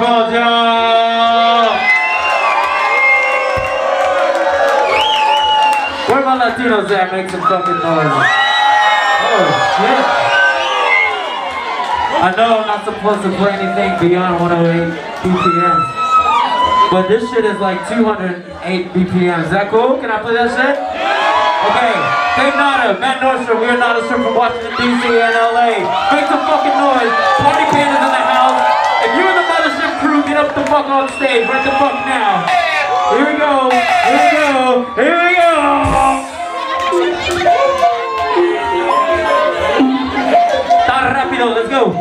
Belgium! Where my Latinos at? Make some fucking noise. Oh, shit. I know I'm not supposed to play anything beyond 108 BPM. But this shit is like 208 BPM. Is that cool? Can I play that shit? Okay. Dave Nada, Matt Nordstrom, we're Nadastrom from Washington, D.C. and L.A. Make some fucking noise. Party pandas get up the fuck on stage right the fuck now. Here we go. Here we go. Here we go. Tan rápido, let's go.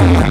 Make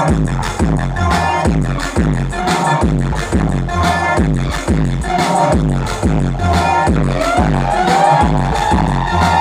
Thank you.